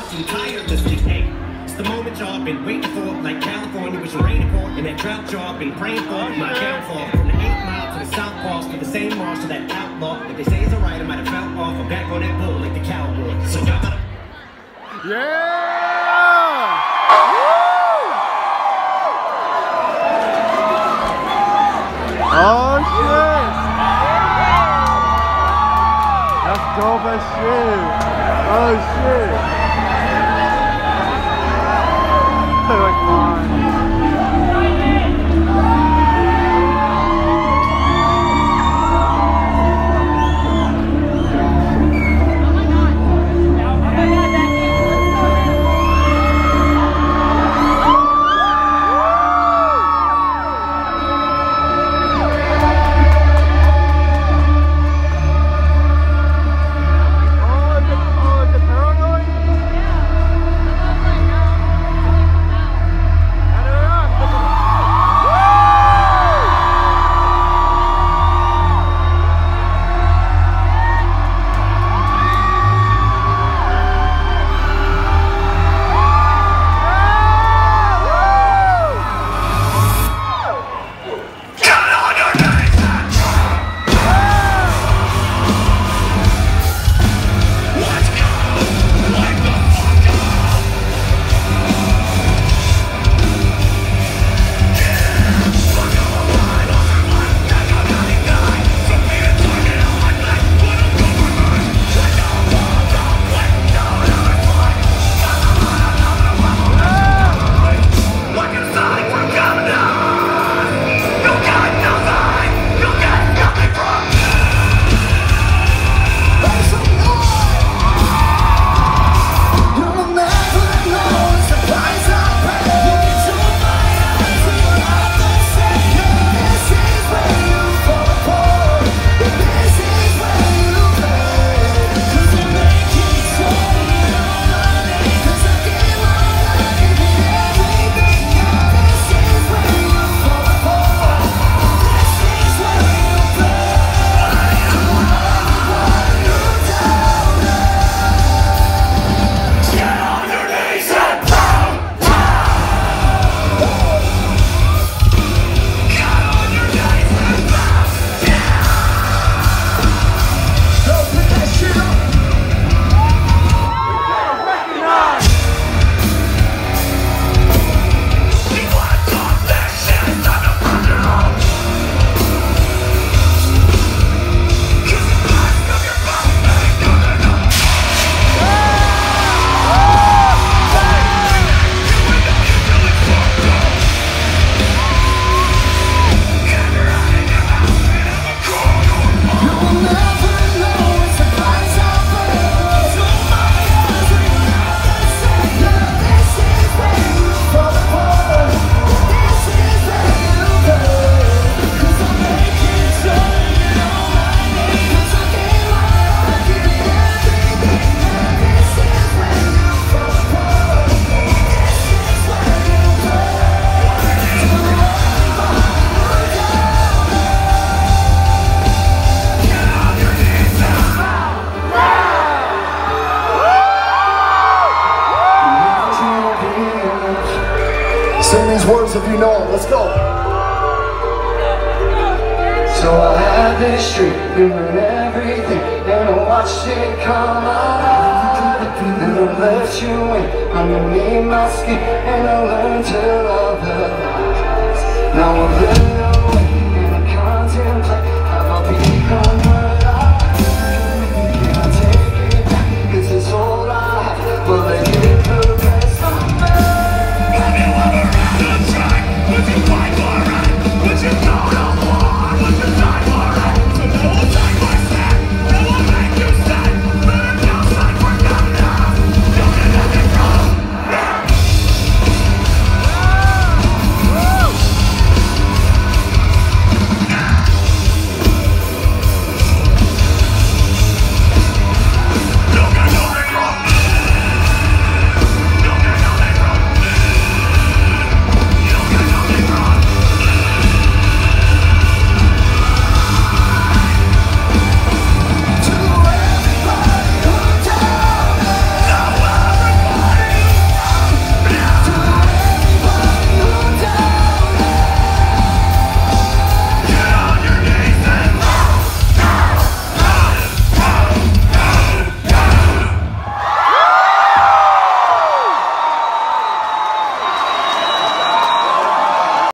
I'm. Hey, it's the moment y'all been waiting for, like California was raining for, and that drought y'all been praying for. My downfall from the eight to the south cross to the same marsh to that outlaw. If they say it's alright, I might have fell off. I'm back on that bull like the cowboy. So y'all gotta. Yeah! Oh shit! That's dope as shit! Oh shit! These if you know. Let's go. So I had this street doing everything, and I watched it come alive. And I let you in underneath my skin, and I learned to love the lies. Now I'm living.